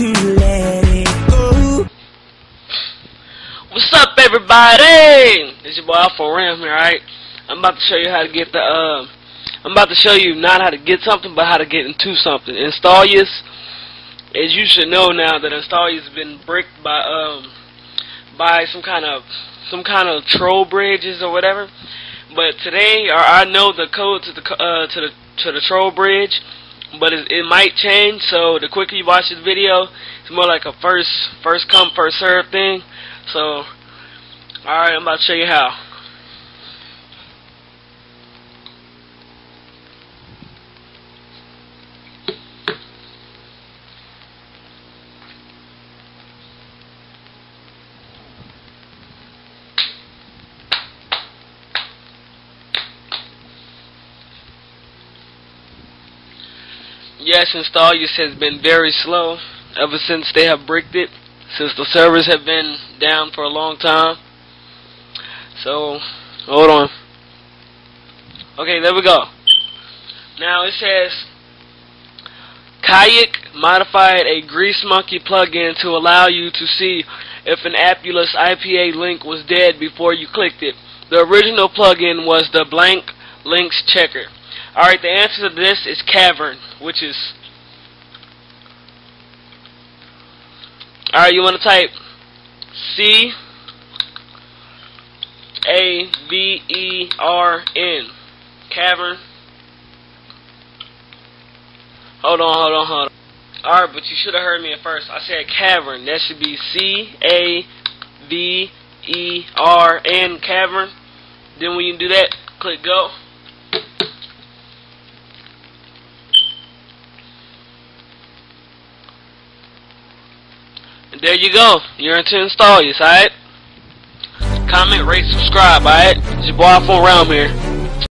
to let it go. What's up, everybody? It's your boy Alpha Ram here, right? I'm about to show you how to get the, uh, I'm about to show you not how to get something, but how to get into something. Installous, as you should know now, that Installous has been bricked by, um, by some kind of, some kind of troll bridges or whatever. But today, or I know the code to the, uh, to the, to the troll bridge, but it, it might change. So the quicker you watch this video, it's more like a first, first come, first serve thing. So, alright, I'm about to show you how. Yes, install Installous has been very slow ever since they have bricked it, since the servers have been down for a long time. So, hold on. Okay, there we go. Now it says Kyek modified a Greasemonkey plugin to allow you to see if an Appulous IPA link was dead before you clicked it. The original plugin was the blank links checker. Alright, the answer to this is Cavern, which is Alright, you want to type C A V E R N Cavern. Hold on, hold on, hold on. Alright, but you should have heard me at first. I said cavern. That should be C A V E R N cavern. Then when you do that, click go. And there you go. You're into Installous, alright? Comment, rate, subscribe, alright? It's your boy around here.